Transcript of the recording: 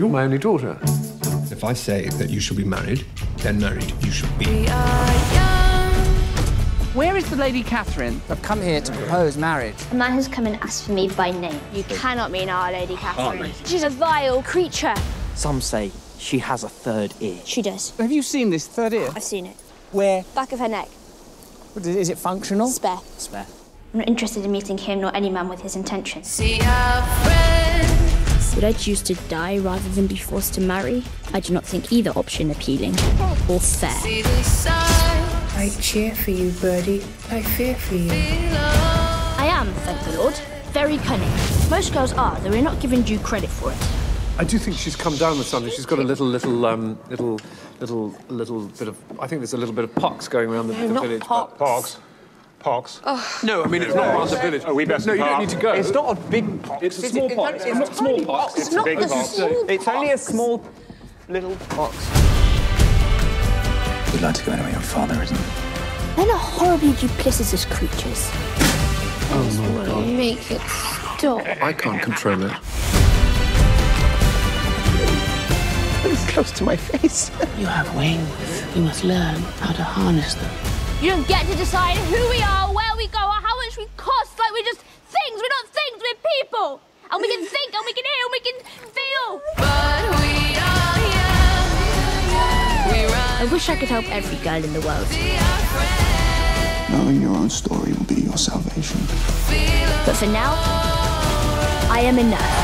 You're my only daughter. If I say that you shall be married, then married you shall be. Where is the Lady Catherine? I've come here to propose marriage. A man has come and asked for me by name. You cannot mean Our Lady Catherine. She's a vile creature. Some say she has a third ear. She does. Have you seen this third ear? I've seen it. Where? Back of her neck. Is it functional? Spare. Spare. I'm not interested in meeting him nor any man with his intentions. Would I choose to die rather than be forced to marry? I do not think either option appealing or fair. I cheer for you, Birdy. I fear for you. I am, thank the Lord, very cunning. Most girls are, though we're not given due credit for it. I do think she's come down with something. She's got a little, little, um, little, little, little bit of. I think there's a little bit of pox going around the, the not village. pox. Pox. Pox. No, I mean it's not around the village. Oh, we best No, you don't need to go. It's not a big pox. It's a small it? pox. It's, It's not small pox. It's a big not pox. It's only a small little pox. You'd like to go anywhere your father isn't. Men are horribly duplicitous creatures. Oh, my God. Make it stop. I can't control it. It's close to my face. You have wings. You must learn how to harness them. You don't get to decide who we are, where we go, or how much we cost. Like we're just things. We're not things. We're people. And we can think, and we can hear, and we can feel. But we are here. I wish I could help every girl in the world. Knowing your own story will be your salvation. But for now, I am enough.